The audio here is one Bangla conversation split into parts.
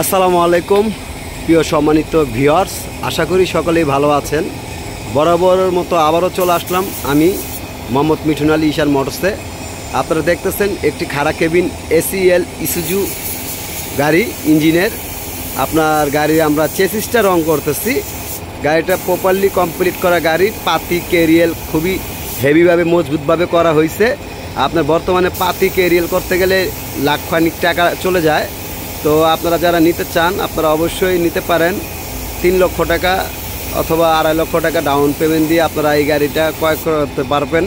আসসালামু আলাইকুম, প্রিয় সম্মানিত ভিউয়ার্স, আশা করি সকলেই ভালো আছেন। বরাবরের মতো আবারও চলে আসলাম আমি, মোহাম্মদ মিঠুন আলী ঈশান মোটরসে। আপনারা দেখতেছেন একটি খাড়া কেবিন এসিএল ইসুজু গাড়ি, ইঞ্জিনের। আপনার গাড়ি আমরা চেসিসটা রং করতেছি। গাড়িটা প্রপারলি কমপ্লিট করা গাড়ি, পাতি, কেরিয়েল খুবই হেভিভাবে মজবুতভাবে করা হয়েছে আপনার বর্তমানে পাতি, কেরিয়েল করতে গেলে লাখ খানিক টাকা চলে যায়। তো আপনারা যারা নিতে চান, আপনারা অবশ্যই নিতে পারেন। তিন লক্ষ টাকা অথবা আড়াই লক্ষ টাকা ডাউন পেমেন্ট দিয়ে আপনারা এই গাড়িটা ক্রয় করতে পারবেন।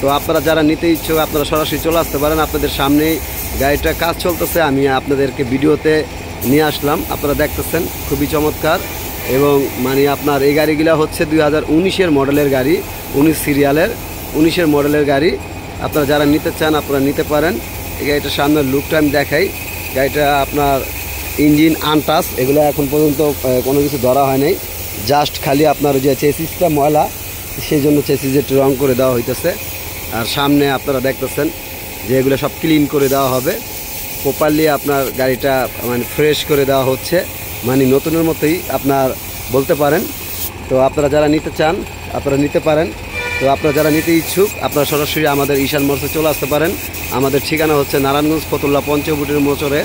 তো আপনারা যারা নিতে ইচ্ছুক, আপনারা সরাসরি চলে আসতে পারেন। আপনাদের সামনেই গাড়িটা কাজ চলতেছে। আমি আপনাদেরকে ভিডিওতে নিয়ে আসলাম। আপনারা দেখতেছেন, খুবই চমৎকার। এবং মানে আপনার এই গাড়িগুলো হচ্ছে দুই হাজার উনিশের মডেলের গাড়ি, উনিশ সিরিয়ালের, উনিশের মডেলের গাড়ি। আপনারা যারা নিতে চান, আপনারা নিতে পারেন। এই গাড়িটার সামনের লুকটা আমি দেখাই। গাড়িটা আপনার ইঞ্জিন আনটাস এগুলো এখন পর্যন্ত কোনো কিছু ধরা হয় নাই। জাস্ট খালি আপনার যে চেসিসটা ময়লা, সেই জন্য চেসিস একটু রং করে দেওয়া হইতেছে। আর সামনে আপনারা দেখতেছেন যে এগুলো সব ক্লিন করে দেওয়া হবে। প্রপারলি আপনার গাড়িটা মানে ফ্রেশ করে দেওয়া হচ্ছে। মানে নতুনের মতোই আপনার বলতে পারেন। তো আপনারা যারা নিতে চান, আপনারা নিতে পারেন। তো আপনারা যারা নিতে ইচ্ছুক, আপনারা সরাসরি আমাদের ঈশান মোড়সে চলে আসতে পারেন। আমাদের ঠিকানা হচ্ছে নারায়ণগঞ্জ ফতুল্লা পঞ্চবুটির মোচরে।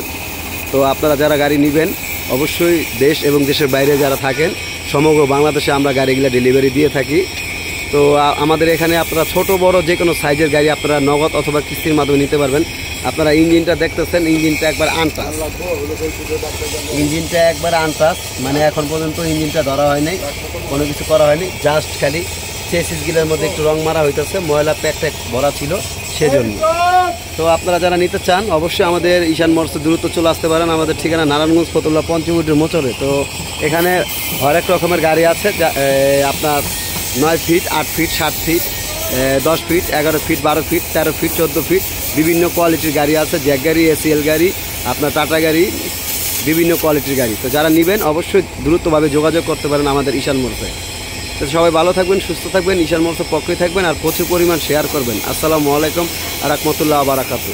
তো আপনারা যারা গাড়ি নেবেন, অবশ্যই দেশ এবং দেশের বাইরে যারা থাকেন, সমগ্র বাংলাদেশে আমরা গাড়িগুলো ডেলিভারি দিয়ে থাকি। তো আমাদের এখানে আপনারা ছোট, বড় যে কোনো সাইজের গাড়ি আপনারা নগদ অথবা কিস্তির মাধ্যমে নিতে পারবেন। আপনারা ইঞ্জিনটা দেখতেছেন, ইঞ্জিনটা একবার আনটাস ইঞ্জিনটা একবার আনটাস মানে এখন পর্যন্ত ইঞ্জিনটা ধরা হয়নি, কোনো কিছু করা হয়নি জাস্ট খালি চেসিসগুলোর মধ্যে একটু রং মারা হইতেছে, ময়লা প্যাকটা ভরা ছিল সেজন্য। তো আপনারা যারা নিতে চান, অবশ্যই আমাদের ঈশান মোড়সে দ্রুত চলে আসতে পারেন। আমাদের ঠিকানা নারায়ণগঞ্জ ফতুল্লা পঞ্চমুটির মোচরে। তো এখানে হরেক রকমের গাড়ি আছে আপনার নয় ফিট, আট ফিট, সাত ফিট দশ ফিট, এগারো ফিট, বারো ফিট, তেরো ফিট, চোদ্দ ফিট, বিভিন্ন কোয়ালিটির গাড়ি আছে, জ্যাক গাড়ি, এসিএল গাড়ি, আপনার টাটা গাড়ি, বিভিন্ন কোয়ালিটির গাড়ি। তো যারা নেবেন, অবশ্যই দ্রুতভাবে যোগাযোগ করতে পারেন আমাদের ঈশান মোড়সে তো সবাই ভালো থাকবেন, সুস্থ থাকবেন, ঈশান মতো পক্ষে থাকবেন আর প্রচুর পরিমাণ শেয়ার করবেন। আসসালামু আলাইকুম আর রহমতুল্লাহ বারাকাতু